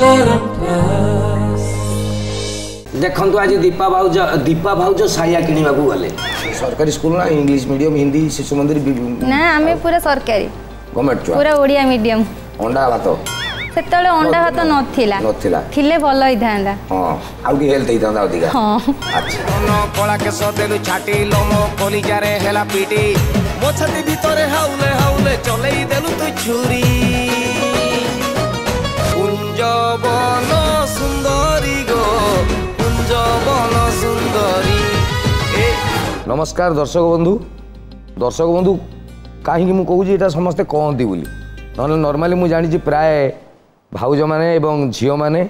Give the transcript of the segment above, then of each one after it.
ଦେଖନ୍ତୁ ଆଜି ଦୀପା ଭାଉଜ ଦୀପା ଭାଉଜ ସାୟା କିଣିବାକୁ ଗଲେ ସରକାରୀ ସ୍କୁଲ ନା ଇଂଲିଶ ମିଡିୟମ ହିନ୍ଦୀ ଶିଶୁ ମନ୍ଦିର ନା ଆମେ ପୁରା ସରକାରୀ ଗଭର୍ଣ୍ଣମେଣ୍ଟ ଛୁଆ ପୁରା ଓଡ଼ିଆ ମିଡିୟମ ଅଣ୍ଡା ଭାତ ସେତେବେଳେ ଅଣ୍ଡା ଭାତ ନଥିଲା ନଥିଲା ଥିଲେ ଭଲ ହେଇଥାନ୍ତା ହଁ ଆଉ କି ହେଲ୍ଥ ହେଇଥାନ୍ତା ଅଧିକା ହଁ ଆଚ୍ଛା କଳା କେଶ ଦେଲୁ ଛାଟି ଲୋମ କଲିଜାରେ ହେଲା ପିଟି ମୋ ଛାତି ଭିତରେ ହାଉଲେ ହାଉଲେ ଚଲେଇ ଦେଲୁ ତୁ ଛୁରୀ বন সুন্দরী গো কুঞ্জ বন সুন্দরী নমস্কার দর্শক বন্ধু দর্শক বন্ধু কাহিকি মু কହୁଛି এটা ସମସ୍ତେ କହନ୍ତି ବୋଲି ନହେଲେ ନର୍ମାଲି ମୁଁ ଜାଣିଛି ପ୍ରାୟ ଭାଉଜମାନେ ଏବଂ ଝିଅମାନେ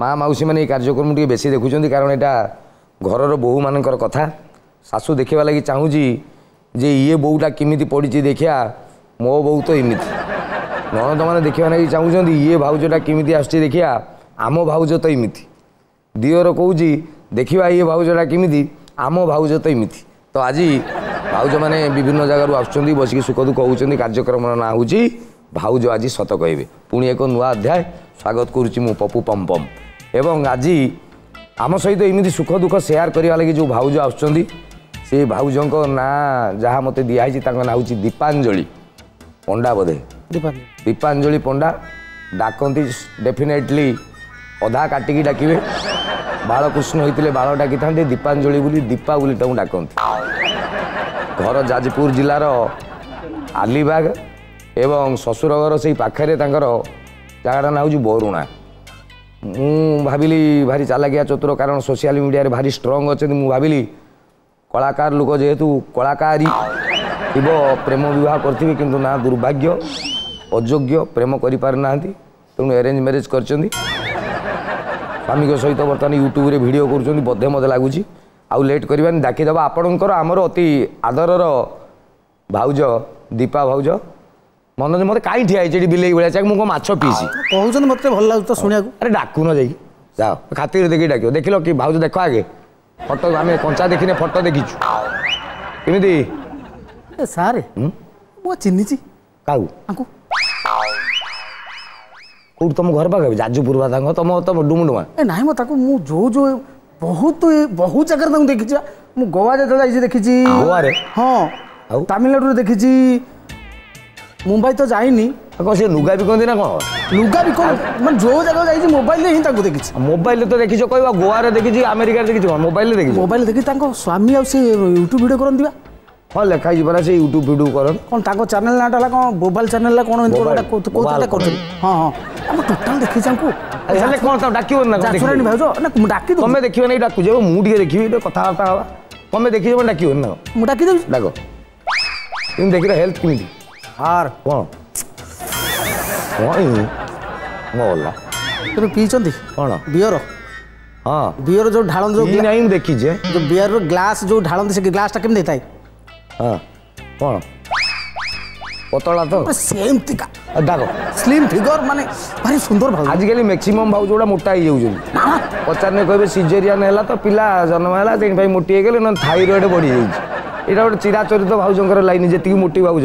ମା ମାଉସୀମାନେ ଏଇ କାର୍ଯ୍ୟକ୍ରମ ଟିକେ ବେଶୀ ଦେଖୁଛନ୍ତି କାରଣ ଏଇଟା ଘରର ବୋହୂମାନଙ୍କର କଥା ଶାଶୁ ଦେଖିବା ଲାଗି ଚାହୁଁଛି ଯେ ଇଏ ବୋହୂଟା କେମିତି ପଡ଼ିଛି ଦେଖିବା ମୋ ବୋହୂ ତ ଏମିତି ନଣନ୍ଦମାନେ ଦେଖିବା ଲାଗି ଚାହୁଁଛନ୍ତି ଇଏ ଭାଉଜଟା କେମିତି ଆସୁଛି ଦେଖିବା ଆମ ଭାଉଜ ତ ଏମିତି ଦିଅର କହୁଛି ଦେଖିବା ଇଏ ଭାଉଜଟା କେମିତି ଆମ ଭାଉଜ ତ ଏମିତି ତ ଆଜି ଭାଉଜମାନେ ବିଭିନ୍ନ ଜାଗାରୁ ଆସୁଛନ୍ତି ବସିକି ସୁଖ ଦୁଃଖ ହେଉଛନ୍ତି କାର୍ଯ୍ୟକ୍ରମର ନାଁ ହେଉଛି ଭାଉଜ ଆଜି ସତ କହିବେ ପୁଣି ଏକ ନୂଆ ଅଧ୍ୟାୟ ସ୍ୱାଗତ କରୁଛି ମୁଁ ପପୁ ପମ୍ପମ୍ ଏବଂ ଆଜି ଆମ ସହିତ ଏମିତି ସୁଖ ଦୁଃଖ ସେୟାର କରିବା ଲାଗି ଯେଉଁ ଭାଉଜ ଆସୁଛନ୍ତି ସେ ଭାଉଜଙ୍କ ନାଁ ଯାହା ମୋତେ ଦିଆହେଇଛି ତାଙ୍କ ନାଁ ହେଉଛି ଦୀପାଞ୍ଜଳି ପଣ୍ଡା ବୋଧେ ଦୀପାଞ୍ଜଳି ପଣ୍ଡା ଡାକନ୍ତି ଡେଫିନେଟଲି ଅଧା କାଟିକି ଡାକିବେ ବାଳକୃଷ୍ଣ ହୋଇଥିଲେ ବାଳ ଡାକିଥାନ୍ତେ ଦୀପାଞ୍ଜଳି ବୋଲି ଦୀପା ବୋଲି ତାଙ୍କୁ ଡାକନ୍ତି ଘର ଯାଜପୁର ଜିଲ୍ଲାର ଆଲିବାଗ ଏବଂ ଶ୍ୱଶୁର ଘର ସେଇ ପାଖରେ ତାଙ୍କର ଜାଗାଟା ନାଁ ହେଉଛି ବରୁଣା ମୁଁ ଭାବିଲି ଭାରି ଚାଲାକିଆ ଚତୁର କାରଣ ସୋସିଆଲ ମିଡ଼ିଆରେ ଭାରି ଷ୍ଟ୍ରଙ୍ଗ ଅଛନ୍ତି ମୁଁ ଭାବିଲି କଳାକାର ଲୋକ ଯେହେତୁ କଳାକାରୀ ଥିବ ପ୍ରେମ ବିବାହ କରିଥିବେ କିନ୍ତୁ ନା ଦୁର୍ଭାଗ୍ୟ ଅଯୋଗ୍ୟ ପ୍ରେମ କରିପାରିନାହାନ୍ତି ତେଣୁ ଆରେଞ୍ଜ ମ୍ୟାରେଜ୍ କରିଛନ୍ତି ସ୍ୱାମୀଙ୍କ ସହିତ ବର୍ତ୍ତମାନ ୟୁଟ୍ୟୁବରେ ଭିଡ଼ିଓ କରୁଛନ୍ତି ବୋଧେ ମୋତେ ଲାଗୁଛି ଆଉ ଲେଟ୍ କରିବାନି ଡାକିଦେବା ଆପଣଙ୍କର ଆମର ଅତି ଆଦରର ଭାଉଜ ଦୀପା ଭାଉଜ ମନୋଜ ମୋତେ କାହିଁ ଠିଆ ହେଇଛି ଏଠି ବିଲେଇ ଭଳିଆ ଚାକ ମୁଁ କ'ଣ ମାଛ ପିଇଛି କହୁଛନ୍ତି ମୋତେ ଭଲ ଲାଗୁଛି ତ ଶୁଣିବାକୁ ଆରେ ଡାକୁନ ଯାଇକି ଯାଅ ଖାତିରେ ଦେଖିକି ଡାକିବ ଦେଖିଲ କି ଭାଉଜ ଦେଖ ଆଗେ ଫଟୋ ଆମେ କଞ୍ଚା ଦେଖିନେ ଫଟୋ ଦେଖିଛୁ କେମିତି ସାର୍ ମୁଁ ଚିହ୍ନିଛି କାହାକୁ ତାଙ୍କୁ କୋଉଠି ତମ ଘର ପାଖ ଯାଜପୁର ବା ତାଙ୍କ ତମ ତମ ଡୁମଡୁମା ଏ ନାଇଁ ମ ତାକୁ ମୁଁ ଯୋଉ ଯୋଉ ବହୁତ ବହୁତ ଜାଗାରେ ତାଙ୍କୁ ଦେଖିଛି ମୁଁ ଗୋଆ ଯେତେବେଳେ ଯାଇଛି ଦେଖିଛି ଗୋଆରେ ହଁ ଆଉ ତାମିଲନାଡ଼ୁରେ ଦେଖିଛି ମୁମ୍ବାଇ ତ ଯାଇନି କ'ଣ ସେ ଲୁଗା ବି କହନ୍ତି ନା କ'ଣ ଲୁଗା ବି କଣ ମାନେ ଯୋଉ ଜାଗାକୁ ଯାଇଛି ମୋବାଇଲରେ ହିଁ ତାଙ୍କୁ ଦେଖିଛି ମୋବାଇଲରେ ତ ଦେଖିଛ କହିବା ଗୋଆରେ ଦେଖିଛି ଆମେରିକାରେ ଦେଖିଛି କ'ଣ ମୋବାଇଲରେ ଦେଖିଛି ମୋବାଇଲରେ ଦେଖି ତାଙ୍କ ସ୍ୱାମୀ ଆଉ ସେ ୟୁଟ୍ୟୁବ୍ ଭିଡ଼ିଓ କରନ୍ତି ବା ହଁ ଲେଖା ହେଇଛି ପରା ସେ ୟୁଟ୍ୟୁବ୍ ଭିଡ଼ିଓ କରନ୍ତି କ'ଣ ତାଙ୍କ ଚ୍ୟାନେଲ୍ ନାଁଟା ହେଲା କ'ଣ ବୋବାଲ ଚ୍ୟାନେଲ୍ କ'ଣ ଏମିତି କହୁଥିଲେ କରୁଛନ୍ତି ହଁ ହଁ ଆମେ ଟୋଟାଲ୍ ଦେଖିଛି ତାଙ୍କୁ ହେଲେ କ'ଣ ତାଙ୍କୁ ଡାକିବନି ନା ଜାସୁରାଣୀ ଭାଉଜ ନା ମୁଁ ଡାକି ତମେ ଦେଖିବ ନାଇଁ ଡାକୁଛି ମୁଁ ଟିକେ ଦେଖିବି ଟିକେ କଥାବାର୍ତ୍ତା ହେବା ତମେ ଦେଖିବ ଡାକିବନି ନା ମୁଁ ଡାକିଦେବି ଡାକ କିନ୍ତୁ ଦେଖିଲ ହେଲ୍ଥ କେମିତି ହାର୍ କ'ଣ କ'ଣ ଗଲା ତମେ ପିଇଛନ୍ତି କ'ଣ ବିଅର ହଁ ବିଅର ଯେଉଁ ଢାଳନ୍ତି ଯେଉଁ ନାଇଁ ମୁଁ ଦେଖିଛି ଯେଉଁ ବିଅରର ଗ୍ଲାସ୍ ଯେଉଁ ଢାଳନ୍ତି ସେ ଗ୍ଲାସ୍ଟା କେମିତି ହେଇଥାଏ ಹಾಂ ಹಾಂ পতলা তো সেম টিকা দেখো স্লিম ফিগর মানে ভারি সুন্দর ভাই আজকাল ম্যাক্সিমম ভাউজ গুড়া মোটা হয়ে যাচ্ছেন পচারনে কবে সিজেরিয়ান হেলা তো পিলা জন্ম হেলা সেই মোটি হয়ে গেলে না থাইরয়েড বড়ি যাইছে এটা গোটে চিরাচরিত ভাউজঙ্কর লাইন যেতিকি মোটি ভাউজ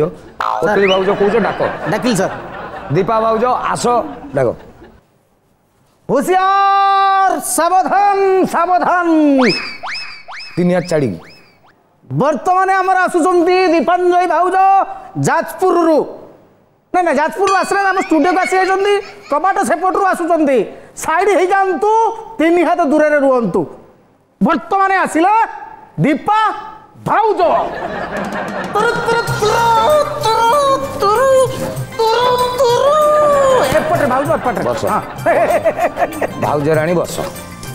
পতলি ভাউজ কৌছ ডাক ডাকিল স্যার দীপা ভাউজ আস ডাক হুঁশিয়ার সাবধান সাবধান তিনি আর চাড়ি বর্তমানে আমার আসুচার দীপাঞ্জয় ভাউজ যাজপুরু না না যাজপুরু আসলে আমার স্টুডিওকে আসি যাই কবাট সেপটু আসুচার সাইড হয়ে যাতু তিন হাত দূরে রুহতু বর্তমানে আসলে দীপা ভাউজ এপটে ভাউজ এপটে ভাউজ রাণী বস হ্যাঁ।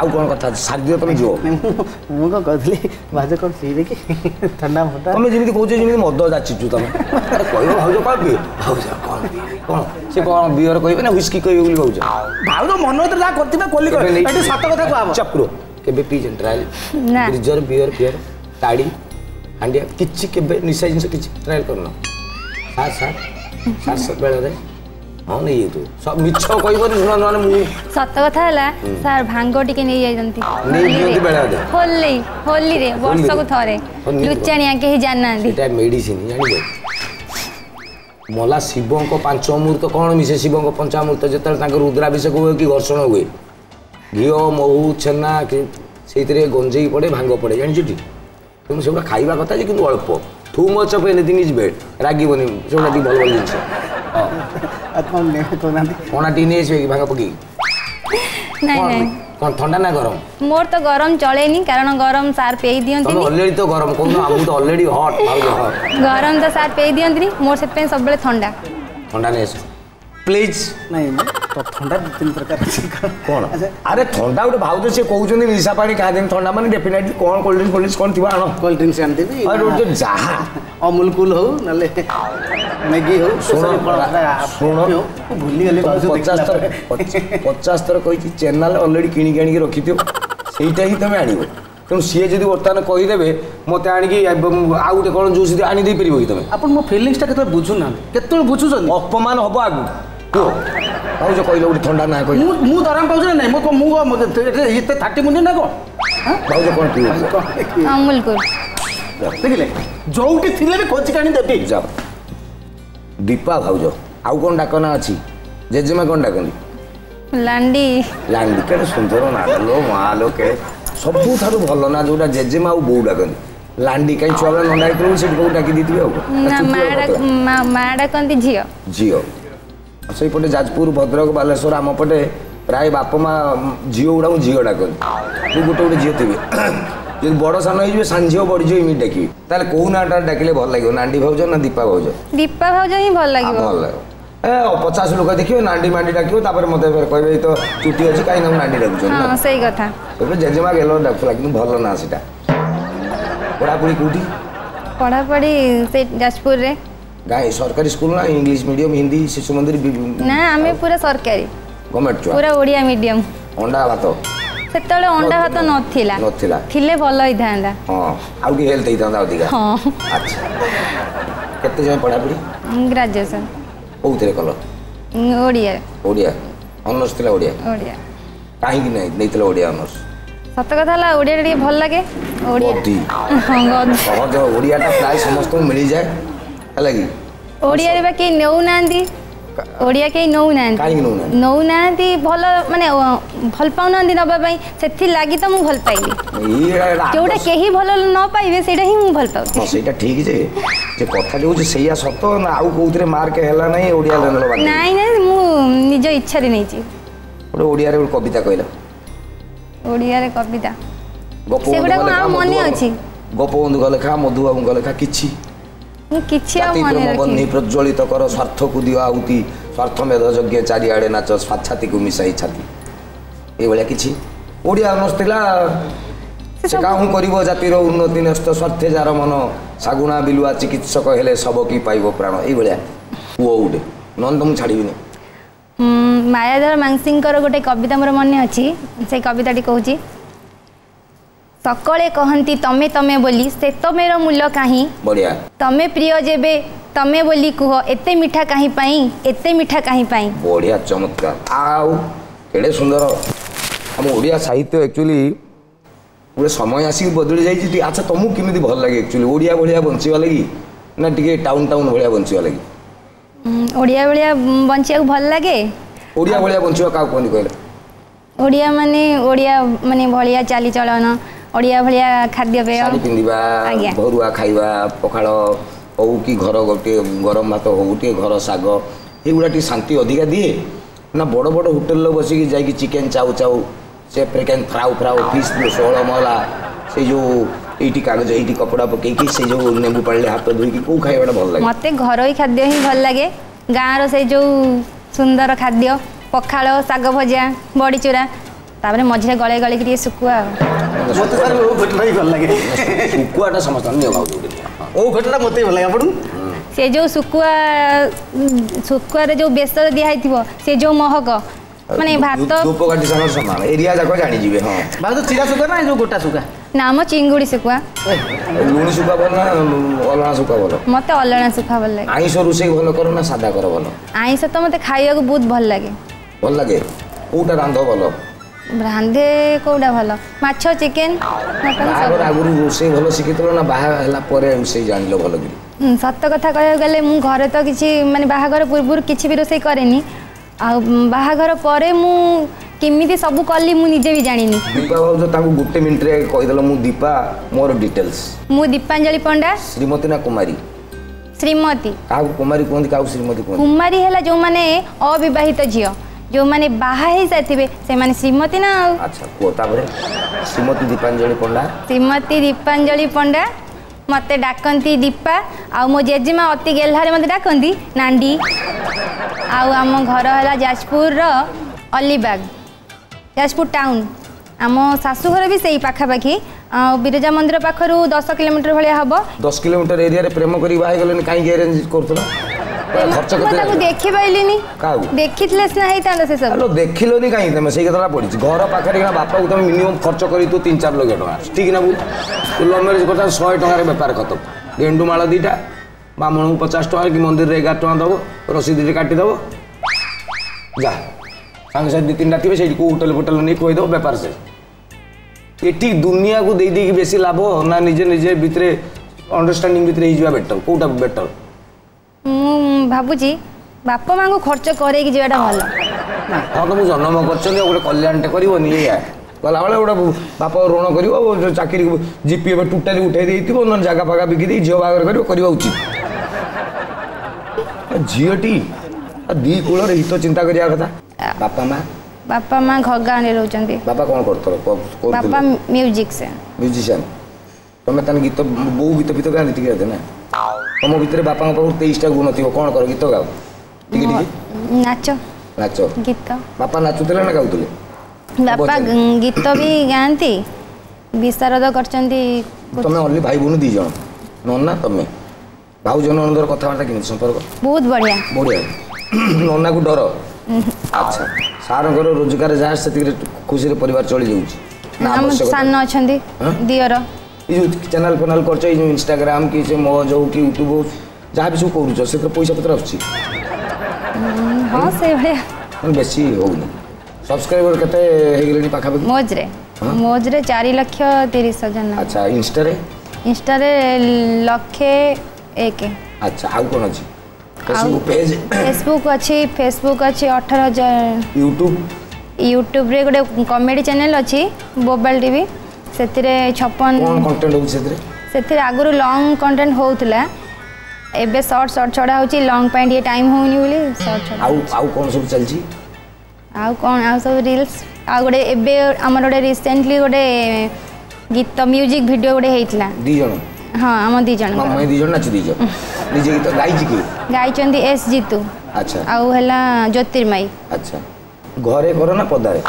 ଆଉ କ'ଣ କଥା ଅଛି ସାରିଦିଅ ତମେ ଯିବ ମୁଁ କ'ଣ କହିଥିଲି ଭାଉଜ କ'ଣ ପିଇବେ କି ଥଣ୍ଡା ଫଣ୍ଡା ତମେ ଯେମିତି କହୁଛ ଯେମିତି ମଦ ଯାଚିଛୁ ତମେ କହିବ ଭାଉଜ କ'ଣ ପିଏ ଭାଉଜ କ'ଣ କ'ଣ ସେ କ'ଣ ବିୟର କହିବେ ନା ହୁଇସ୍କି କହିବେ ବୋଲି ଭାଉଜ ଭାଉଜ ମନ ଭିତରେ ଯାହା କରିଥିବେ କୋଲି କହିବେ ଏଠି ସତ କଥା କୁହା ଚକ୍ର କେବେ ପିଇଛନ୍ତି ଟ୍ରାଏଲ୍ ବ୍ରିଜର ବିୟର ଫିୟର ତାଡ଼ି ହାଣ୍ଡିଆ କିଛି କେବେ ନିଶା ଜିନିଷ କିଛି ଟ୍ରାଏଲ୍ କରୁନ ସାର୍ ସାର୍ ସାର୍ ବେଳରେ ହଁ ନେଇଯାଇଥିବ ମିଛ କହିବନି ଶୁଣ ନହେଲେ ମୁଁ ସତ କଥା ହେଲା ସାର୍ ଭାଙ୍ଗ ଟିକେ ନେଇଯାଇଛନ୍ତି ହୋଲି ହୋଲିରେ ବର୍ଷକୁ ଥରେ ଲୁଚାଣିଆ କେହି ଜାଣିନାହାନ୍ତି ଏଇଟା ମେଡିସିନ ଜାଣିଲେ ମଲା ଶିବଙ୍କ ପାଞ୍ଚମୂର୍ତ୍ତ କ'ଣ ମିଶେ ଶିବଙ୍କ ପଞ୍ଚାମୂର୍ତ୍ତ ଯେତେବେଳେ ତାଙ୍କ ରୁଦ୍ରାଭିଷେକ ହୁଏ କି ଘର୍ଷଣ ହୁଏ ଘିଅ ମହୁ ଛେନା ସେଇଥିରେ ଗଞ୍ଜେଇ ପଡ଼େ ଭାଙ୍ଗ ପଡ଼େ ଜାଣିଛୁଟି ତେଣୁ ସେଗୁଡ଼ା ଖାଇବା କଥା ଯେ କିନ୍ତୁ ଅଳ୍ପ too much of anything is bad ରାଗିବନି ସେଗୁଡ଼ା ଟିକେ ଭଲ ଭଲ ଜିନିଷ ପଣା ଟିକେ ନେଇ ଆସିବେ ନାଇଁ ନାଇଁ କଣ ଥଣ୍ଡା ନା ଗରମ ମୋର ତ ଗରମ ଚଳେନି କାରଣ ଗରମ ସାର୍ ପେଇ ଦିଅନ୍ତି ଅଲରେଡି ତ ଗରମ କହୁନ ଆମକୁ ତ ଅଲରେଡି ହଟ୍ ଗରମ ତ ସାର୍ ପେଇ ଦିଅନ୍ତିନି ମୋର ସେଥିପାଇଁ ସବୁବେଳେ ଥଣ୍ଡା ଥଣ୍ଡା ନେଇ ଆସ প্লিজ নাই থন্ডা দু তিন প্রকার আছে কোন আরে থন্ডা গোটে ভাউজ সে কৌছন্তি নিশা পানি কাহিন থন্ডা মানে ডেফিনেটলি কোন কোল্ড ড্রিঙ্কস কোল্ড ড্রিঙ্কস কোন থিবা আনো কোল্ড ড্রিঙ্কস আনি দেবি আর ওটা যাহা অমুল কুল হউ নালে ম্যাগি হউ শুন শুন ভুলি গলি ভাউজ 50 তর 50 তর কইছি চ্যানেল অলরেডি কিনি কিনি রাখি দিও সেইটা হি তুমি আনিবো ତେଣୁ ସିଏ ଯଦି ବର୍ତ୍ତମାନ କହିଦେବେ ମୋତେ ଆଣିକି ଆଉ ଗୋଟେ କ'ଣ ଜୁସ୍ ଆଣି ଦେଇପାରିବ କି ତମେ ଆପଣ ମୋ ଫିଲିଙ୍ଗସଟା କେତେବେଳେ ବୁଝୁନାହାନ୍ତି କେତେବେଳେ ବୁଝୁଛନ୍ତି ଅପମାନ ହବ ଆଗକୁ କୁହ ଭାଉଜ କହିଲେ ଗୋଟେ ଥଣ୍ଡା ନା କହିଲେ ମୁଁ ଦରମା ପାଉଛି ନା ନାହିଁ ମୁଁ ମୁଁ ଏତେ ଥାର୍ଟି ମୁଣ୍ଡି ନା କ'ଣ ଭାଉଜ କ'ଣ ପିଇବ ଅମୁଲ ଦେଖିଲେ ଯୋଉଠି ଥିଲେ ବି ଖୋଜିକି ଆଣି ଦେବି ଯାଅ ଦୀପା ଭାଉଜ ଆଉ କ'ଣ ଡାକନା ଅଛି ଜେଜେମା କ'ଣ ଡାକନ୍ତି ଲାଣ୍ଡି ଲାଣ୍ଡି କେଡ଼େ ସୁନ୍ଦର ନା ଲୋ ମା ଲୋ କେଡ଼େ ସବୁଠାରୁ ଭଲ ନା ଯୋଉଟା ଜେଜେମା ଆଉ ବୋଉ ଡାକନ୍ତି ଲାଣ୍ଡି କାହିଁ ଛୁଆବେଳେ ନ ଡାକିଥିଲୁ ସେଠି କୋଉ ଡାକି ଦେଇଥିବେ ଆଉ ମା ଡାକନ୍ତି ଝିଅ ଝିଅ ସେଇପଟେ ଯାଜପୁର ଭଦ୍ରକ ବାଲେଶ୍ୱର ଆମ ପଟେ ପ୍ରାୟ ବାପା ମା' ଝିଅ ଗୁଡ଼ାକୁ ଝିଅ ଡାକନ୍ତି ଗୋଟେ ଗୋଟେ ଝିଅ ଥିବେ যদি বড় সান হয়ে সান ঝিও বড় ঝিও এমনি ডাকি তাহলে কেউ নাটা ডাকিলে ভাল লাগিব নান্ডি ভাউজ না দীপা ভাউজ দীপা ভাউজ হি ভাল লাগিব ভাল লাগিব এ পচাশ লোক দেখবে নান্ডি মান্ডি ডাকিব তারপরে মতো কবে এই তো চুটি অছি কাই না নান্ডি ডাকুছন হ্যাঁ সেই কথা তবে জেজেমা গেল ডাকুলা কিন্তু ভাল না সেটা পড়াপড়ি কোটি পড়াপড়ি সেই যাজপুর রে गाय सरकारी स्कूल ना इंग्लिश मीडियम हिंदी शिशु मंदिर ना आमे पूरा सरकारी गवर्नमेंट छुआ पूरा ओडिया मीडियम अंडा भात ସେତେବେଳେ ଅଣ୍ଡା ଭାତ ନଥିଲା ନଥିଲା ଥିଲେ ଭଲ ହେଇଥାନ୍ତା ହଁ ଆଉ ଟିକେ ହେଲ୍ଥ ହେଇଥାନ୍ତା ଅଧିକା ହଁ ଆଚ୍ଛା କେତେ ଯାଏଁ ପଢ଼ାପଢ଼ି ଗ୍ରାଜୁଏସନ୍ କୋଉଥିରେ କଲ ଓଡ଼ିଆ ଓଡ଼ିଆ ଅନର୍ସ ଥିଲା ଓଡ଼ିଆ ଓଡ଼ିଆ କାହିଁକି ନାଇଁ ନେଇଥିଲା ଓଡ଼ିଆ ଅନର୍ସ ସତ କଥା ହେଲା ଓଡ଼ିଆଟା ଟିକେ ଭଲ ଲାଗେ ଓଡ଼ିଆ ସହଜ ଓଡ଼ିଆଟା ପ୍ରାୟ ସମସ୍ତଙ୍କୁ ମିଳିଯାଏ ହେଲା କି ଓଡ଼ିଆରେ ବା କେହି ନେଉନାହାନ୍ତି ଓଡ଼ିଆ କେହି ନେଉନାହାନ୍ତି ନେଉନାହାନ୍ତି ଭଲ ମାନେ ଭଲ ପାଉନାହାନ୍ତି ନେବା ପାଇଁ ସେଥିଲାଗି ତ ମୁଁ ଭଲ ପାଇଲି ଯେଉଁଟା କେହି ଭଲ ନ ପାଇବେ ସେଇଟା ହିଁ ମୁଁ ଭଲ ପାଉଛି ସେଇଟା ଠିକ୍ ଯେ ଯେ କଥା ହେଉଛି ସେଇଆ ସତ ନା ଆଉ କେଉଁଥିରେ ମାର୍କ ହେଲା ନାହିଁ ଓଡ଼ିଆ ନାଇଁ ନାଇଁ ମୁଁ ନିଜ ଇଚ୍ଛାରେ ନେଇଛି ଗୋଟେ ଓଡ଼ିଆରେ ଗୋଟେ କବିତା କହିଲ ଓଡ଼ିଆରେ କବିତା ସେଗୁଡ଼ାକ ଆଉ ମନେ ଅଛି ଗୋପବନ୍ଧୁଙ୍କ ଲେଖା ମଧୁବାବୁଙ୍କ ଲେଖା କିଛି ବହ୍ନି ପ୍ରଜ୍ୱଳିତ କର ସ୍ୱାର୍ଥକୁ ଦିଅ ଆଉତି ସ୍ୱାର୍ଥ ମେଧ ଯଜ୍ଞ ଚାରିଆଡ଼େ ନାଚ ଛାତିକୁ ମିଶାଇ ଛାତି ଏଇଭଳିଆ କିଛି ଓଡ଼ିଆ ଅନର୍ସ ଥିଲା ସେ କାହୁଁ କରିବ ଜାତିର ଉନ୍ନତି ନ୍ୟସ୍ତ ସ୍ୱାର୍ଥେ ଯାର ମନ ଶାଗୁଣା ବିଲୁଆ ଚିକିତ୍ସକ ହେଲେ ଶବ କି ପାଇବ ପ୍ରାଣ ଏଇଭଳିଆ ପୁଅ ଗୋଟେ ନନ୍ଦ ମୁଁ ଛାଡ଼ିବିନି ମାୟାଧର ମାଂସିଙ୍କର ଗୋଟେ କବିତା ମୋର ମନେ ଅଛି ସେ କବିତାଟି କହୁଛି ସକାଳେ କହନ୍ତି ତମେ ତମେ ବୋଲି ସେତମେର ମୂଲ କାହିଁ ବଢ଼ିଆ ତମେ ପ୍ରିୟ ଯେବେ ତମେ ବୋଲି କୁହ ଏତେ ମିଠା କାହିଁ ପାଇଁ ଏତେ ମିଠା କାହିଁ ପାଇଁ ବଢ଼ିଆ ଚମତ୍କାର ଆଉ କେଡ଼େ ସୁନ୍ଦର ଆମ ଓଡ଼ିଆ ସାହିତ୍ୟ ଆକ୍ଚୁଆଲି ଗୋଟେ ସମୟ ଆସିକି ବଦଳି ଯାଇଛି ଆଚ୍ଛା ତମକୁ କେମିତି ଭଲ ଲାଗେ ଆକ୍ଚୁଆଲି ଓଡ଼ିଆ ଭଳିଆ ବଞ୍ଚିବା ଲାଗି ନା ଟିକେ ଟାଉନ୍ ଟାଉନ୍ ଭଳିଆ ବଞ୍ଚିବା ଲାଗି ଓଡ଼ିଆ ଭଳିଆ ବଞ୍ଚିବାକୁ ଭଲ ଲାଗେ ଓଡ଼ିଆ ଭଳିଆ ବଞ୍ଚିବା କାହାକୁ କୁହନ୍ତି କହିଲେ ଓଡ଼ିଆ ମାନେ ଓଡ଼ିଆ ମାନେ ଭଳିଆ ଚାଲିଚଳନ ଓଡ଼ିଆ ଭଳିଆ ଖାଦ୍ୟପେୟ ପିନ୍ଧିବା ଘରୁଆ ଖାଇବା ପଖାଳ ହଉ କି ଘର ଗୋଟିଏ ଗରମ ଭାତ ହଉ ଟିକେ ଘର ଶାଗ ଏଗୁଡ଼ା ଟିକେ ଶାନ୍ତି ଅଧିକା ଦିଏ ନା ବଡ଼ ବଡ଼ ହୋଟେଲରେ ବସିକି ଯାଇକି ଚିକେନ୍ ଚାଉ ଚାଉ ସେ ପ୍ରେକେନ୍ ଫ୍ରାଉ ଫ୍ରାଉ ଫିସ୍ ଷୋହଳ ମହଲା ସେଇ ଯେଉଁ ଏଇଠି କାଗଜ ଏଇଠି କପଡ଼ା ପକେଇକି ସେଇ ଯେଉଁ ନେମ୍ବୁ ପାଣିରେ ହାତ ଧୋଇକି କେଉଁ ଖାଇବାଟା ଭଲ ଲାଗେ ମୋତେ ଘରୋଇ ଖାଦ୍ୟ ହିଁ ଭଲ ଲାଗେ ଗାଁର ସେଇ ଯେଉଁ ସୁନ୍ଦର ଖାଦ୍ୟ ପଖାଳ ଶାଗ ଭଜା ବଡ଼ିଚୁରା ତାପରେ ମଝିରେ ଗଳେଇ ଗଳିକି ଟିକେ ଶୁଖୁଆ ଆଉ ଭଲ ଲାଗେ ଶୁଖୁଆଟା ସମସ୍ତଙ୍କୁ ଓ ଘଟଟା ମୋତେ ଭଲ ଲାଗେ ଆପଣଙ୍କୁ ସେ ଯେଉଁ ଶୁଖୁଆ ଶୁଖୁଆରେ ଯେଉଁ ବେସର ଦିଆହେଇଥିବ ସେ ଯେଉଁ ମହକ ମାନେ ଭାତ ଧୂପକାଠି ସମାନ ଏରିଆ ଯାକ ଜାଣିଯିବେ ହଁ ଭାତ ଚିରା ଶୁଖୁଆ ନା ଯେଉଁ ଗୋଟା ଶୁଖୁଆ ନା ଆମ ଚିଙ୍ଗୁଡ଼ି ଶୁଖୁଆ ଲୁଣି ଶୁଖୁଆ ଭଲ ନା ଅଲଣା ଶୁଖୁଆ ଭଲ ମୋତେ ଅଲଣା ଶୁଖୁଆ ଭଲ ଲାଗେ ଆଇଁଷ ରୋଷେଇ ଭଲ କର ନା ସାଧା କର ଭଲ ଆଇଁଷ ତ ମୋତେ ଖାଇବାକୁ ବହୁତ ଭଲ ଲାଗେ ଭଲ ଲାଗେ କେଉଁଟା ରାନ୍ଧ ଭଲ ବ୍ରାଣ୍ଡେ କୋଉଟା ଭଲ ମାଛ ଚିକେନ ଆଗରୁ ରୋଷେଇ ଭଲ ଶିଖିଥିଲ ନା ବାହା ହେଲା ପରେ ରୋଷେଇ ଜାଣିଲ ଭଲ କି ସତ କଥା କହିବାକୁ ଗଲେ ମୁଁ ଘରେ ତ କିଛି ମାନେ ବାହାଘର ପୂର୍ବରୁ କିଛି ବି ରୋଷେଇ କରେନି ଆଉ ବାହାଘର ପରେ ମୁଁ କେମିତି ସବୁ କଲି ମୁଁ ନିଜେ ବି ଜାଣିନି ଦୀପା ଭାଉଜ ତାଙ୍କୁ ଗୋଟେ ମିନିଟରେ କହିଦେଲ ମୁଁ ଦୀପା ମୋର ଡିଟେଲ୍ସ ମୁଁ ଦୀପାଞ୍ଜଳି ପଣ୍ଡା ଶ୍ରୀମତୀ ନା କୁମାରୀ ଶ୍ରୀମତୀ କାହାକୁ କୁମାରୀ କୁହନ୍ତି କାହାକୁ ଶ୍ରୀମତୀ କୁହନ୍ତି କୁମାରୀ ହେଲା ଯେଉଁମାନେ ଅବିବାହିତ ଝିଅ ଯେଉଁମାନେ ବାହା ହେଇସାରିଥିବେ ସେମାନେ ଶ୍ରୀମତୀ ନା ଆଉ ଆଚ୍ଛା କୁହ ତାପରେ ଶ୍ରୀମତୀ ଦୀପାଞ୍ଜଳି ପଣ୍ଡା ଶ୍ରୀମତୀ ଦୀପାଞ୍ଜଳି ପଣ୍ଡା ମୋତେ ଡାକନ୍ତି ଦୀପା ଆଉ ମୋ ଜେଜେମା ଅତି ଗେହ୍ଲାରେ ମୋତେ ଡାକନ୍ତି ନାଣ୍ଡି ଆଉ ଆମ ଘର ହେଲା ଯାଜପୁରର ଅଲିବାଗ ଯାଜପୁର ଟାଉନ୍ ଆମ ଶାଶୁଘର ବି ସେଇ ପାଖାପାଖି ଆଉ ବିରଜା ମନ୍ଦିର ପାଖରୁ ଦଶ କିଲୋମିଟର ଭଳିଆ ହବ ଦଶ କିଲୋମିଟର ଏରିଆରେ ପ୍ରେମ କରି ବାହା ହେଇଗଲେଣି କାହିଁକି ଆରେଞ୍ଜ କରୁଥିଲ খরচ করতে তাকে দেখিলনি কাই তুমি সেই কথাটা পড়িছি ঘর পাখারে কিনা বাপাকে তুমি মিনিমাম খরচ করি তো তিন চার লক্ষ টাকা ঠিক না বুঝ লভ কথা শহে টাকার ব্যাপার খতম গেন্ডু মাল দুইটা ব্রাহ্মণকে পচাশ টাকা কি মন্দিরে এগারো টাকা দেব কাটি কাটিদেব যা সাংসার সাথে দুই তিনটা থাকবে সেইটি হোটেল ফোটেল নিয়ে খুঁয়ে দেব ব্যাপার সে এটি দুনিয়াকে দিয়ে দিয়ে বেশি লাভ না নিজে নিজে ভিতরে অন্ডারস্ট্যান্ডিং ভিতরে হয়ে যাওয়া বেটার কোটা বেটার ମୁଁ ଭାବୁଛି ବାପା ମାଆଙ୍କୁ ଖର୍ଚ୍ଚ କରେଇକି ଯିବାଟା ଭଲ ହଁ ତମକୁ ଜନ୍ମ କରିଛନ୍ତି ଆଉ ଗୋଟେ କଲ୍ୟାଣଟେ କରିବନି ଏଇଆ ଗଲାବେଳେ ଗୋଟେ ବାପା ଋଣ କରିବ ଚାକିରି ଜିପି ଏବେ ଟୋଟାଲି ଉଠାଇ ଦେଇଥିବ ନହେଲେ ଜାଗା ଫାଗା ବିକି ଦେଇ ଝିଅ ବାହାଘର କରିବ କରିବା ଉଚିତ ଝିଅଟି ଦି କୂଳରେ ହିତ ଚିନ୍ତା କରିବା କଥା ବାପା ମା ବାପା ମା ଘଗାଣରେ ରହୁଛନ୍ତି ବାପା କ'ଣ କରୁଥିଲେ ବାପା ମ୍ୟୁଜିକ୍ ମ୍ୟୁଜିସିଆନ୍ ତମେ ତାହେଲେ ଗୀତ ବୋଉ ଗୀତ ଫିତ ଗାଁ ଟିକେ ନା ତମ ଭିତରେ ବାପାଙ୍କ ପାଖରୁ ତେଇଶଟା ଗୁଣ ଥିବ କ'ଣ କର ଗୀତ ଗାଅ ଟିକେ ଟିକେ ନାଚ ନାଚ ଗୀତ ବାପା ନାଚୁଥିଲେ ନା ଗାଉଥିଲେ ବାପା ଗୀତ ବି ଗାଆନ୍ତି ବିଶାରଦ କରିଛନ୍ତି ତମେ ଓନ୍ଲି ଭାଇ ଭଉଣୀ ଦୁଇ ଜଣ ନନା ତମେ ଭାଉଜ ନଣନ୍ଦର କଥାବାର୍ତ୍ତା କେମିତି ସମ୍ପର୍କ ବହୁତ ବଢ଼ିଆ ବଢ଼ିଆ ନନାକୁ ଡର ଆଚ୍ଛା ସାରଙ୍କର ରୋଜଗାର ଯାହା ସେତିକିରେ ଖୁସିରେ ପରିବାର ଚଳିଯାଉଛି ସାନ ଅଛନ୍ତି ଦିଅର ଚ୍ୟାନେଲ୍ ଫ୍ୟାନେଲ୍ କରିଛ ଏଇ ଯେଉଁ ଇନଷ୍ଟାଗ୍ରାମ୍ କି ସେ ମଜ ହଉ କି ୟୁଟ୍ୟୁବ୍ ହଉ ଯାହା ବି ସବୁ କରୁଛ ସେଥିରେ ପଇସା ପତ୍ର ଆସୁଛି ହଁ ସେଇଭଳିଆ ବେଶୀ ହଉନି ସବସ୍କ୍ରାଇବର କେତେ ହେଇଗଲେଣି ପାଖାପାଖି ମୋଜରେ ମୋଜରେ ଚାରି ଲକ୍ଷ ତିରିଶ ହଜାର ଆଚ୍ଛା ଇନଷ୍ଟାରେ ଇନଷ୍ଟାରେ ଲକ୍ଷେ ଏକ ଆଚ୍ଛା ଆଉ କ'ଣ ଅଛି ଫେସବୁକ୍ ପେଜ୍ ଫେସବୁକ୍ ଅଛି ଫେସବୁକ୍ ଅଛି ଅଠର ହଜାର ୟୁଟ୍ୟୁବ୍ ୟୁଟ୍ୟୁବ୍ରେ ଗୋଟେ କମେଡ଼ି ଚ୍ୟାନେଲ୍ ଅଛି ବୋବାଲ ଟିଭି ସେଥିରେ ଛପନ କଣ୍ଟେଣ୍ଟ ହେଉଛି ସେଥିରେ ସେଥିରେ ଆଗରୁ ଲଙ୍ଗ କଣ୍ଟେଣ୍ଟ ହେଉଥିଲା ଏବେ ସର୍ଟ ସର୍ଟ ଛଡ଼ା ହେଉଛି ଲଙ୍ଗ ପାଇଁ ଟିକେ ଟାଇମ୍ ହେଉନି ବୋଲି ସର୍ଟ ଛଡ଼ା ଆଉ ଆଉ କ'ଣ ସବୁ ଚାଲିଛି ଆଉ କ'ଣ ଆଉ ସବୁ ରିଲ୍ସ ଆଉ ଗୋଟେ ଏବେ ଆମର ଗୋଟେ ରିସେଣ୍ଟଲି ଗୋଟେ ଗୀତ ମ୍ୟୁଜିକ୍ ଭିଡ଼ିଓ ଗୋଟେ ହେଇଥିଲା ଦୁଇ ଜଣ ହଁ ଆମ ଦୁଇ ଜଣ ଦୁଇ ଜଣ ନାଚୁ ଦୁଇ ଜଣ ନିଜେ ଗୀତ ଗାଇଛି କି ଗାଇଛନ୍ତି ଏସ୍ ଜିତୁ ଆଚ୍ଛା ଆଉ ହେଲା ଜ୍ୟୋତିର୍ମୟୀ ଆଚ୍ଛା ঘরে করো না পদারে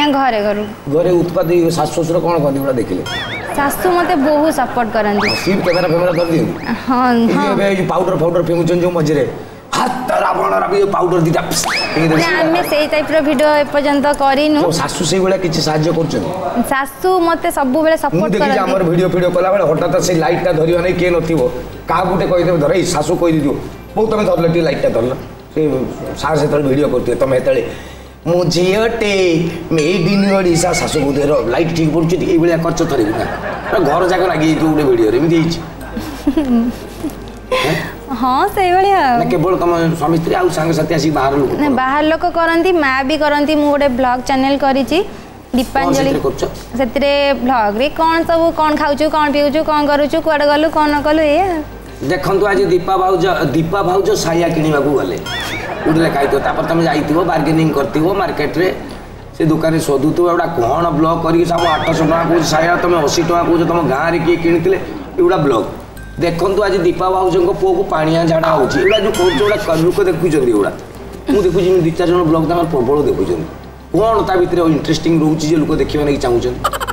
না ঘরে করু ঘরে উৎপাদ শাশু শ্বশুর কোন কন্দি গুলা দেখিলে শাশু মতে বহু সাপোর্ট করନ୍ତି সিপ ক্যামেরা ফ্যামেরা ধর দিও হ্যাঁ হ্যাঁ এই হ্যাঁ। যে পাউডার ফাউডার ফেঙ্গুছেন যে মঝিরে হাত তারা বড় রাবি পাউডার দিটা আমি সেই টাইপর ভিডিও এপর্যন্ত করিনু শাশু সেই বেলা কিছু সাহায্য করছেন শাশু মতে সবুবেলে সাপোর্ট করନ୍ତି আমার ভিডিও ভিডিও কলা বেলা হঠাৎ সেই লাইটটা ধরিবা নাই কে নথিব কাহা গুটে কই দেবে ধরে শাশু কই দিও বউ তুমি ধরলে টি লাইটটা ধরলা ସେ ସାର୍ ସେତେବେଳେ ଭିଡ଼ିଓ କରୁଥିବେ ତମେ ସେତେବେଳେ झीटे मेड इन ओडा शाशुबोध लाइट ठीक पड़ी ये खर्च थर घर जाक लगे गोटे भिडी हाँ से केवल तुम स्वामी स्त्री आंगसाथी बाहर बाहर लोक करती माँ भी करती मुझे ब्लग चेल कर दीपाजलि देखो आज दीपा भाज दीपा भाज साइया किणवाक गोटे खाई तुम जाइव बार्गेनिंग करथ मार्केट में से दुकानी शोधु थोड़ा कौन ब्लग कर सब आठश टाँग कौन साढ़े आठ तुम अशी टाँग कौन तुम गाँव में किए कि युवा ब्लग देखो आज दीपा बाबूज पुओ को पाणिया झाड़ा होगा जो कौन गुड़ा लुक देखुंत मुझे देखुची दु चार जन ब्लग तो प्रबल देखुं कौन ता भितर इंटरेंग रोचे लोक देखा नहीं चाहूँ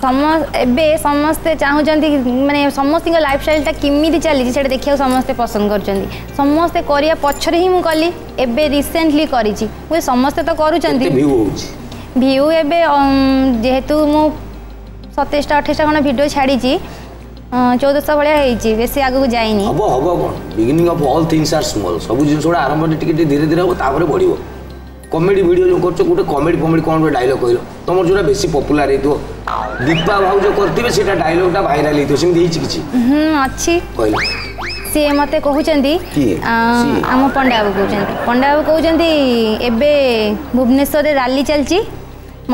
ଏବେ ସମସ୍ତେ ଚାହୁଁଛନ୍ତି ମାନେ ସମସ୍ତଙ୍କ ଲାଇଫଷ୍ଟାଇଲଟା କେମିତି ଚାଲିଛି ସେଇଟା ଦେଖିବାକୁ ସମସ୍ତେ ପସନ୍ଦ କରୁଛନ୍ତି ସମସ୍ତେ କରିବା ପଛରେ ହିଁ ମୁଁ କଲି ଏବେ ରିସେଣ୍ଟଲି କରିଛି ମୁଁ ସମସ୍ତେ ତ କରୁଛନ୍ତି ଭିୟୁ ଏବେ ଯେହେତୁ ମୁଁ ସତେଇଶଟା ଅଠେଇଶଟା କ'ଣ ଭିଡ଼ିଓ ଛାଡ଼ିଛି ଚଉଦଶହ ଭଳିଆ ହେଇଛି ବେଶୀ ଆଗକୁ ଯାଇନି ହବ ହବ କ'ଣ beginning of all things are small ସବୁ ଜିନିଷ ଗୁଡ଼ା ଆରମ୍ଭରେ ଟିକେ ଟିକେ ଧୀରେ ଧୀରେ ହବ ତାପରେ ବଢ଼ିବ କମେଡ଼ି ଭିଡ଼ିଓ ଯେଉଁ କରୁଛ ଗୋଟେ କମେଡ଼ି ଫମେଡ଼ି କ'ଣ ଗୋଟେ ଡାଇଲଗ୍ କହିଲ ତମର ଯେଉଁଟା ବେଶୀ ପପୁଲାର ହେଇଥିବ ଦୀପା ଭାଉଜ କରିଥିବେ ସେଇଟା ଡାଇଲଗ୍ଟା ଭାଇରାଲ ହେଇଥିବ ସେମିତି ହେଇଛି କିଛି ଅଛି କହିଲ সি মতো কুমার আম পণ্ডাবাবু কুমার পণ্ডাবাবু কুমার এবে ভুবনেশ্বরের রালি চালছি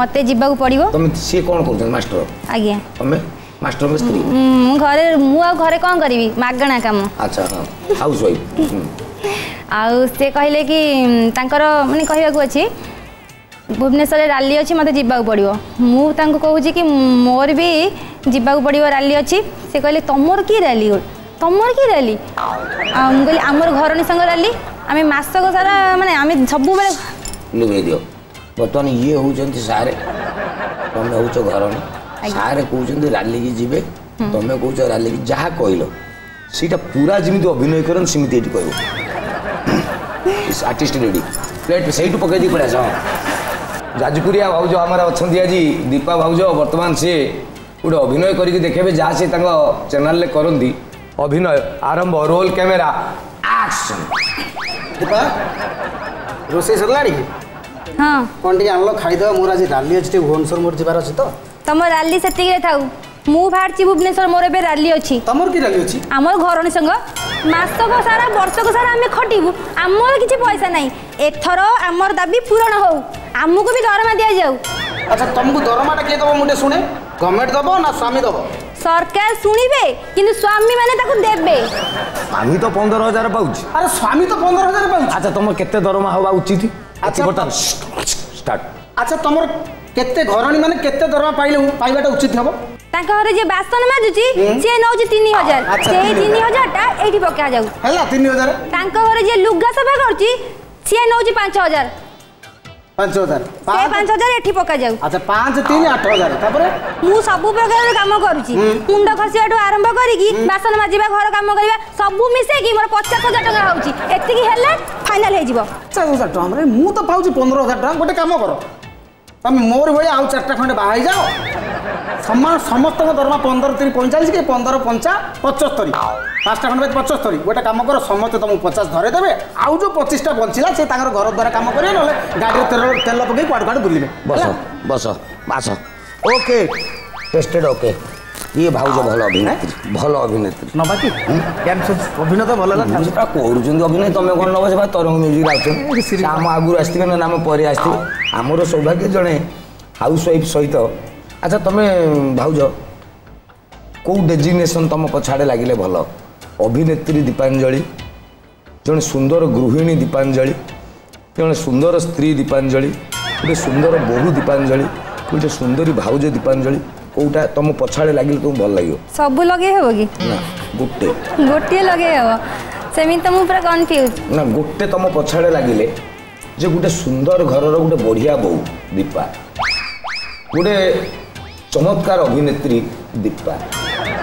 মতো যা পড়ব সি কোণ করছেন মাস্টর আজ্ঞা তুমি মাস্টর মিস্ত্রি ঘরে মু ঘরে কম করবি মাগণা কাম আচ্ছা হাউস ওয়াইফ ଆଉ ସେ କହିଲେ କି ତାଙ୍କର ମାନେ କହିବାକୁ ଅଛି ଭୁବନେଶ୍ୱରରେ ରାଲି ଅଛି ମୋତେ ଯିବାକୁ ପଡ଼ିବ ମୁଁ ତାଙ୍କୁ କହୁଛି କି ମୋର ବି ଯିବାକୁ ପଡ଼ିବ ରାଲି ଅଛି ସେ କହିଲେ ତୁମର କି ରାଲି ତୁମର କି ରାଲି ଆଉ ମୁଁ କହିଲି ଆମର ଘରଣୀ ସାଙ୍ଗ ରାଲି ଆମେ ମାସକ ସାରା ମାନେ ଆମେ ସବୁବେଳେ ଲୁଗେଇ ଦିଅ ବର୍ତ୍ତମାନ ଇଏ ହେଉଛନ୍ତି ସାର୍ ତମେ ହେଉଛ ଘରଣୀ ସାର୍ କହୁଛନ୍ତି ରାଲିକି ଯିବେ ତମେ କହୁଛ ରାଲିକି ଯାହା କହିଲ ସେଇଟା ପୁରା ଯେମିତି ଅଭିନୟ କରନ୍ତି ସେମିତି ଏଇଠି କହିବ ଇସ୍ ଆର୍ଟିଷ୍ଟ ରେଡ଼ି ପ୍ଲେଟ୍ ସେଇଠୁ ପକେଇ ଦେଇ ପଳେଇ ଆସ ଯାଜପୁରିଆ ଭାଉଜ ଆମର ଅଛନ୍ତି ଆଜି ଦୀପା ଭାଉଜ ବର୍ତ୍ତମାନ ସିଏ ଗୋଟେ ଅଭିନୟ କରିକି ଦେଖେଇବେ ଯାହା ସିଏ ତାଙ୍କ ଚ୍ୟାନେଲରେ କରନ୍ତି ଅଭିନୟ ଆରମ୍ଭ ରୋଲ୍ କ୍ୟାମେରା ଆକ୍ସନ୍ ଦୀପା ରୋଷେଇ ସରିଲାଣି ହଁ କ'ଣ ଟିକେ ଆଣିଲ ଖାଇଦେବ ମୋର ଆଜି ରାଲି ଅଛି ଟିକେ ଭୁବନେଶ୍ୱର ମୋର ଯିବାର ଅଛି ତ ତମ ରାଲି ସେତିକିରେ ଥାଉ ମୁଁ ବାହାରିଛି ଭୁବନେଶ୍ୱର ମୋର ଏବେ ରାଲି ଅଛି ତମର କି ରାଲି ଅଛି ଆମର ଘରଣୀ ସଙ୍ଗ মাসক সারা বর্ষক সারা আমি খটিবু আমার কিছু পয়সা নাই এথর আমার দাবি পূরণ হোক আমাকে বি দরমা দিয়া যাও আচ্ছা তোমাকে দরমাটা কে দেব মুটে শুনে গভর্নমেন্ট দেব না স্বামী দেব সরকার শুনিবে কিন্তু স্বামী মানে তাকে দেবে স্বামী তো পনেরো হাজার পাউছি আরে স্বামী তো পনেরো হাজার পাউছি আচ্ছা তোমার কেতে দরমা হওয়া উচিত আচ্ছা স্টার্ট আচ্ছা তোমার কেতে ঘরণী মানে কেতে দরমা পাইলে পাইবাটা উচিত হবো ତାଙ୍କ ଘରେ ଯିଏ ବାସନ ମାଜୁଛି ସିଏ ନଉଛି ତିନି ହଜାର ସେଇ ତିନି ହଜାରଟା ଏଇଠି ପକା ଯାଉ ହେଲା ତିନି ହଜାର ତାଙ୍କ ଘରେ ଯିଏ ଲୁଗା ସଫା କରୁଛି ସିଏ ନଉଛି ପାଞ୍ଚ ହଜାର ପାଞ୍ଚ ହଜାର ପାଞ୍ଚ ହଜାର ଏଠି ପକାଯାଉ ପାଞ୍ଚ ତିନି ଆଠ ହଜାର ମୁଁ ସବୁ ପ୍ରକାରର କାମ କରୁଛି ମୁଣ୍ଡ ଖସିବାଠୁ ଆରମ୍ଭ କରିକି ବାସନ ମାଜିବା ଘର କାମ କରିବା ସବୁ ମିଶେଇକି ମୋର ପଚାଶ ହଜାର ଟଙ୍କା ହଉଛି ଏତିକି ହେଲେ ଫାଇନାଲ ହେଇଯିବ ପଚାଶ ହଜାର ଟଙ୍କାରେ ମୁଁ ତ ପାଉଛି ପନ୍ଦର ହଜାର ଟଙ୍କା ଗୋଟେ କାମ କର ତମେ ମୋର ଭଳିଆ ଆଉ ଚାରିଟା ଖଣ୍ଡେ ବାହା ହେଇଯାଅ ସମସ୍ତଙ୍କ ଦରମା ପନ୍ଦର ତିନି ପଇଁଚାଳିଶ କି ପନ୍ଦର ପଞ୍ଚା ପଞ୍ଚସ୍ତରୀ ପାଞ୍ଚଟା ଖଣ୍ଡେ ପଞ୍ଚସ୍ତରୀ ଗୋଟେ କାମ କର ସମସ୍ତେ ତୁମକୁ ପଚାଶ ଧରେଇଦେବେ ଆଉ ଯେଉଁ ପଚିଶଟା ବଞ୍ଚିଲା ସେ ତାଙ୍କର ଘର ଦ୍ୱାରା କାମ କରିବେ ନହେଲେ ଗାଡ଼ିରେ ତେଲ ତେଲ ପକେଇ କୁଆଡ଼େ କୁଆଡ଼େ ବୁଲିବେ ବସ ବସ ବାସ ଓକେ ଟେଷ୍ଟେଡ଼୍ ଓକେ ଇଏ ଭାଉଜ ଭଲ ଅଭିନେତ୍ରୀ ଭଲ ଅଭିନେତ୍ରୀ ନବା କି ଅଭିନେତା ଭଲ ହେଲା କରୁଛନ୍ତି ଅଭିନୟ ତମେ କ'ଣ ନବ ସେ ତରଙ୍ଗ ମ୍ୟୁଜିକ୍ ଆସୁଛନ୍ତି ଆମ ଆଗରୁ ଆସିଥିଲେ ନା ଆମ ପରେ ଆସିଥିଲେ ଆମର ସୌଭାଗ୍ୟ ଜଣେ ହାଉସ୍ ୱାଇଫ୍ ସହିତ ଆଚ୍ଛା ତମେ ଭାଉଜ କେଉଁ ଡେଜିଗ୍ନେସନ୍ ତମ ପଛଆଡ଼େ ଲାଗିଲେ ଭଲ ଅଭିନେତ୍ରୀ ଦୀପାଞ୍ଜଳି ଜଣେ ସୁନ୍ଦର ଗୃହିଣୀ ଦୀପାଞ୍ଜଳି ଜଣେ ସୁନ୍ଦର ସ୍ତ୍ରୀ ଦୀପାଞ୍ଜଳି ଗୋଟେ ସୁନ୍ଦର ବୋହୂ ଦୀପାଞ୍ଜଳି ଗୋଟେ ସୁନ୍ଦରୀ ଭାଉଜ ଦୀପାଞ୍ଜଳି কোটা তোম পছাড়ে লাগিলে তুমি ভাল লাগিব সব লগে হব কি না গুটে গোটিয়ে লগে হব সেমি তো মু পুরা কনফিউজ না গুটে তোম পছাড়ে লাগিলে যে গোটে সুন্দর ঘরর গোটে বড়িয়া বউ দীপা গোটে চমৎকার অভিনেত্রী দীপা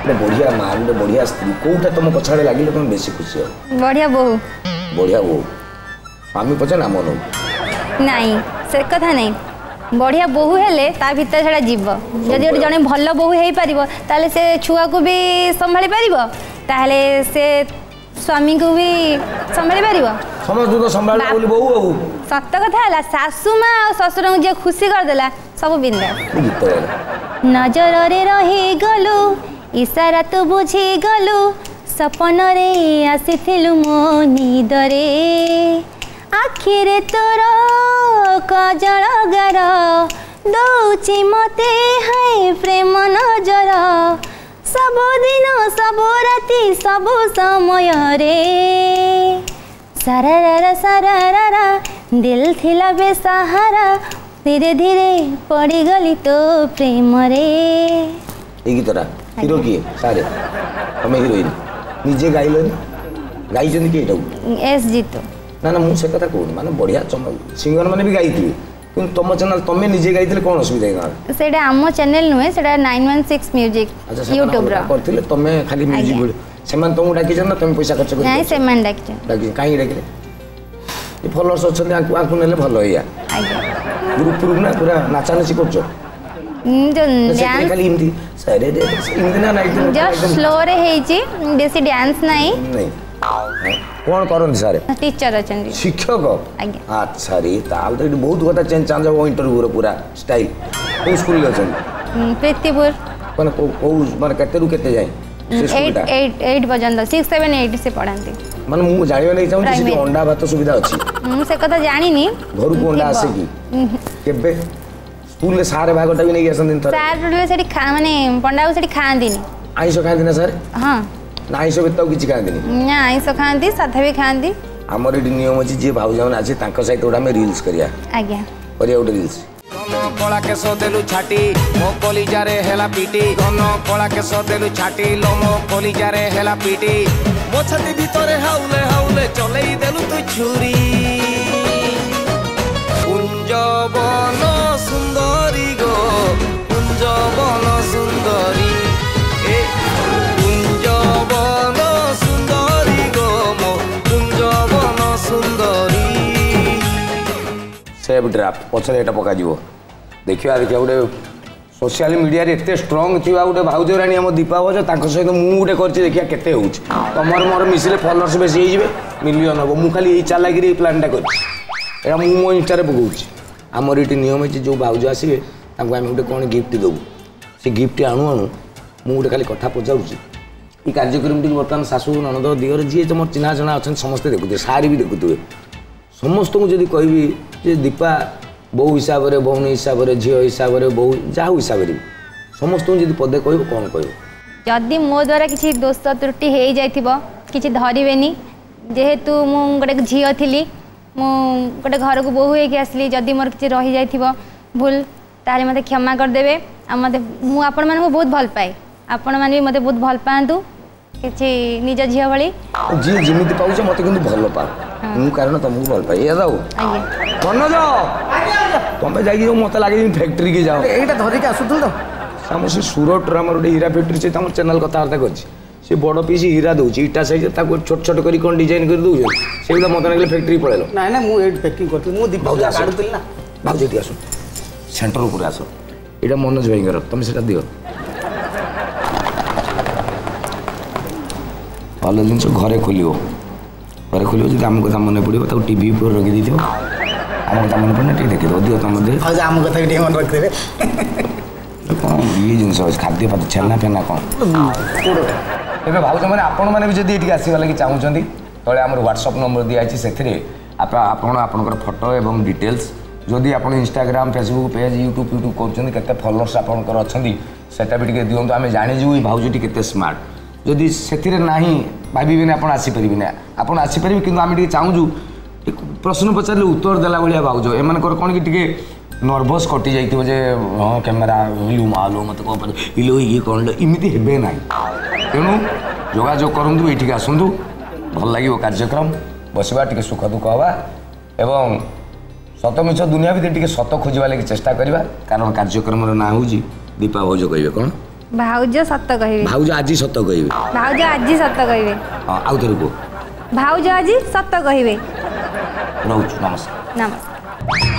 ଗୋଟେ ବଢ଼ିଆ ମା ଗୋଟେ ବଢ଼ିଆ ସ୍ତ୍ରୀ କୋଉଟା ତମ ପଛଆଡ଼େ ଲାଗିଲେ ତମେ ବେଶୀ ଖୁସି ହବ ବଢ଼ିଆ ବୋହୁ ବଢ଼ିଆ ବୋହୁ ସ୍ୱାମୀ ପଛେ ନାମ ନଉ ନାଇଁ ସେ କଥା ନାଇଁ ବଢ଼ିଆ ବୋହୁ ହେଲେ ତା ଭିତରେ ସେଟା ଯିବ ଯଦି ଗୋଟେ ଜଣେ ଭଲ ବୋହୁ ହେଇପାରିବ ତାହେଲେ ସେ ଛୁଆକୁ ବି ସମ୍ଭାଳି ପାରିବ ତାହେଲେ ସେ ସ୍ୱାମୀଙ୍କୁ ବି ସମ୍ଭାଳି ପାରିବ ସମସ୍ତଙ୍କୁ ସମ୍ଭାଳିବ ବୋଲି ବହୁ ଆଉ ସତ କଥା ହେଲା ଶାଶୁ ମା ଆଉ ଶ୍ୱଶୁରଙ୍କୁ ଯିଏ ଖୁସି କରିଦେଲା ସବୁ ବିନ୍ଦା ନଜରରେ ରହିଗଲୁ ଇସାରା ତୁ ବୁଝିଗଲୁ ସପନରେ ଆସିଥିଲୁ ମୋ ନିଦରେ ଆଖିରେ ତୋର କଜଳ ଗାର ଦଉଛି ମତେ ହାଇ ପ୍ରେମ ନଜର ସବୁଦିନ ସବୁ ରାତି ସବୁ ସମୟରେ ସାରାର ସାରାର ଦିଲ ଥିଲା ବେସାହାରା ଧୀରେ ଧୀରେ ପଡ଼ିଗଲି ତୋ ପ୍ରେମରେ ଏ ଗୀତଟା ହିରୋ କିଏ ସାରେ ତମେ ହିରୋଇନ ନିଜେ ଗାଇଲନି ଗାଇଛନ୍ତି କି ଏଇଟାକୁ ଏସ୍ ଜିତୁ ନା ନା ମୁଁ ସେ କଥା କହୁନି ମାନେ ବଢ଼ିଆ ସିଙ୍ଗର ମାନେ ବି ଗାଇଥିବେ কিন্তু তম চ্যানেল তুমি নিজে গাইছিলে কোন অসুবিধা এই গাঁরে সেটা আম চ্যানেল নুহে সেটা 916 মিউজিক ইউটিউব রা করতিলে তুমি খালি মিউজিক বলে সেমান তুমি ডাকিছেন না তুমি পয়সা খরচ হ্যাঁ, করে নাই সেমান ডাকিছেন ডাকি কাই ডাকিলে এই ফলোয়ার্স অছন্তি আকু আকু নেলে ভালো হইয়া আজ্ঞা গ্রুপ গ্রুপ না পুরা নাচানাচি করছো রে स्लो বেশি ডান্স নাই নাই কোন করন্তি স্যার টিচার আছেন শিক্ষক আচ্ছা রে তাহলে তো এটি বহুত কথা চেঞ্জ চাঞ্জ হব ইন্টারভিউর পুরা স্টাইল কোন স্কুলে আছেন প্রেতিপুর মানে কোউ মানে কত রু কত যায় 8 8 8 পর্যন্ত 6 7 8 সে পড়ান্তি মানে মু জানিবা নাই চাহুছি সেটি অন্ডা ভাত সুবিধা আছে মু সে কথা জানিনি ঘরু অন্ডা আসে কি কেবে স্কুলে সার ভাগটা বি নেই আসন্তিন থর সার সেটি মানে পন্ডা সেটি খান্তিনি আইসো খান্তিনা স্যার হ্যাঁ না আইঁষ ব্যতীত কিছু খাঁদিনি না আইঁষ খাঁদি সাধা বি খাঁদি আমার এটি নিয়ম আছে যে ভাউজ মানে আছে তাঁর সহিত গোটা আমি রিলস করিয়া আজ্ঞা করিয়া গোটে রিলস কলা কেশ দেলু ছাটি মো কলিজারে হেলা পিটি ঘন কলা কেশ দেলু ছাটি লো মো কলিজারে হেলা পিটি মো ছাতি ভিতরে হাউলে হাউলে চলেই দেলু তুই ছুরি কুঞ্জবন ସେଭ୍ ଡ୍ରାଫ୍ଟ ପଛରେ ଏଇଟା ପକାଯିବ ଦେଖିବା ଦେଖିବା ଗୋଟେ সোশিয়াল মিডিয়ার এত স্ট্রং থাকা গোটে ভাউজ রাণী আমার দীপা ভাউজ তাঁর সহ মু গোটে করছি দেখা কেতে হচ্ছে তোমার মোর মিশিলে ফলোর্স বেশি হয়ে যাবে মিলিয়ন হব মু খালি এই চালাকিরি এই প্ল্যানটা করছি এটা মু মো ইনস্টারে পকাউছি আমার এটি নিয়ম হচ্ছে যে ভাউজ আসবে তাঁকু আমি গোটে কোণ গিফট দেবু সে গিফট আণু আণু মু গোটে খালি কথা পচারুছি এই কার্যক্রমটি বর্তমান শাশু ননদ দিগর যিয়ে তোমার চিহ্না জনা অনেক সমস্তে দেখুথে সারি বি দেখুথে ସମସ୍ତଙ୍କୁ ଯଦି କହିବି ଯେ ଦୀପା ବୋଉ ହିସାବରେ ଭଉଣୀ ହିସାବରେ ଝିଅ ହିସାବରେ ବୋଉ ଯାହା ହିସାବରେ ସମସ୍ତଙ୍କୁ ଯଦି ପଦେ କହିବ କ'ଣ କହିବ ଯଦି ମୋ ଦ୍ୱାରା କିଛି ଦୋଷ ତ୍ରୁଟି ହେଇଯାଇଥିବ କିଛି ଧରିବେନି ଯେହେତୁ ମୁଁ ଗୋଟେ ଝିଅ ଥିଲି ମୁଁ ଗୋଟେ ଘରକୁ ବୋହୁ ହେଇକି ଆସିଲି ଯଦି ମୋର କିଛି ରହିଯାଇଥିବ ଭୁଲ ତାହେଲେ ମୋତେ କ୍ଷମା କରିଦେବେ ଆଉ ମୋତେ ମୁଁ ଆପଣମାନଙ୍କୁ ବହୁତ ଭଲ ପାଏ ଆପଣମାନେ ବି ମୋତେ ବହୁତ ଭଲ ପାଆନ୍ତୁ କିଛି ନିଜ ଝିଅ ଭଳି ଯିଏ ଯେମିତି ପାଉଛ ମତେ କିନ୍ତୁ ଭଲ ପାଅ ମୁଁ କାରଣ ତମକୁ ଭଲ ପାଏ ଏଇଆ ଆଉ ମନୋଜ ତମେ ଯାଇକି ଯୋଉ ମତେ ଲାଗେ ଫ୍ୟାକ୍ଟ୍ରିକି ଯାଅ ଏଇଟା ଧରିକି ଆସୁଥିଲୁ ତ ଆମ ସେ ସୁରଟର ଆମର ଗୋଟେ ହୀରା ଫ୍ୟାକ୍ଟ୍ରି ସେ ତମ ଚ୍ୟାନେଲ କଥାବାର୍ତ୍ତା କରିଛି ସେ বড় পিস হীরা দৌছি ইটা সাইজ তাকে ছোট ছোট করে কোন ডিজাইন করে দৌছে সেগুলো মতো লাগলে ফ্যাক্টরি পড়াইল না না মু এইট প্যাকিং করতে মু দীপ ভাউজ আসো না ভাউজ এটি আসো সেন্টার উপরে আসো এটা মনোজ ভাইঙ্কর তুমি সেটা দিও ଭଲ ଜିନିଷ ଘରେ ଖୋଲିବ ଘରେ ଖୋଲିବ ଯଦି ଆମ କଥା ମନେ ପଡ଼ିବ ତାକୁ ଟିଭି ଉପରେ ରଖି ରଖିଦେଇଥିବ ଆମ କଥା ମନେ ପଡ଼ିଲେ ଟିକେ ଦେଖିଦେବ ଅଧିକ ତମ ଆମ କଥା ଟିକେ ମନେ ରଖିଦେବେ କ'ଣ ଇଏ ଜିନିଷ ଅଛି ଖାଦ୍ୟ ପାତ ଛେନା ଫେନା କ'ଣ ଏବେ ଭାଉଜମାନେ ଆପଣମାନେ ବି ଯଦି ଏଠିକି ଆସିବା ଲାଗି ଚାହୁଁଛନ୍ତି ତଳେ ଆମର ହ୍ୱାଟ୍ସଅପ୍ ନମ୍ବର ଦିଆହେଇଛି ସେଥିରେ ଆପଣ ଆପଣଙ୍କର ଫଟୋ ଏବଂ ଡିଟେଲ୍ସ ଯଦି ଆପଣ Instagram Facebook page YouTube YouTube କରୁଛନ୍ତି କେତେ ଫଲୋଅର୍ସ ଆପଣଙ୍କର ଅଛନ୍ତି ସେଟା ବି ଟିକେ ଦିଅନ୍ତୁ ଆମେ ଜାଣିଯିବୁ ଏଇ ଭାଉଜଟି କେତେ ସ୍ମାର୍ଟ ଯଦି ସେଥିରେ ନାହିଁ ଭାବିବେନି ଆପଣ ଆସିପାରିବେନି ଆପଣ ଆସିପାରିବେ କିନ୍ତୁ ଆମେ ଟିକେ ଚାହୁଁଛୁ ପ୍ରଶ୍ନ ପଚାରିଲେ ଉତ୍ତର ଦେଲା ଭଳିଆ ଭାବୁଛୁ ଏମାନଙ୍କର କ'ଣ କି ଟିକେ ନର୍ଭସ୍ କଟି ଯାଇଥିବ ଯେ ହଁ କ୍ୟାମେରା ଇଲୁ ମାଲୋ ମୋତେ କ'ଣ ପାରେ ଇଲୋ ଇଏ କ'ଣ ଏମିତି ହେବେ ନାହିଁ ତେଣୁ ଯୋଗାଯୋଗ କରନ୍ତୁ ଏଇଠିକି ଆସନ୍ତୁ ଭଲ ଲାଗିବ କାର୍ଯ୍ୟକ୍ରମ ବସିବା ଟିକେ ସୁଖ ଦୁଃଖ ହେବା ଏବଂ ସତ ମିଛ ଦୁନିଆ ଭିତରେ ଟିକେ ସତ ଖୋଜିବା ଲାଗି ଚେଷ୍ଟା କରିବା କାରଣ କାର୍ଯ୍ୟକ୍ରମର ନାଁ ହେଉଛି ଦୀପା ଭୋଜ କହିବେ କ'ଣ ଭାଉଜ ସତ କହିବେ ଭାଉଜ ଆଜି ସତ କହିବେ ଭାଉଜ ଆଜି ସତ କହିବେ ଆଉ ଥରେ କୁହ ଭାଉଜ ଆଜି ସତ କହିବେ ରହୁଛୁ ନମସ୍କାର ନମସ୍କାର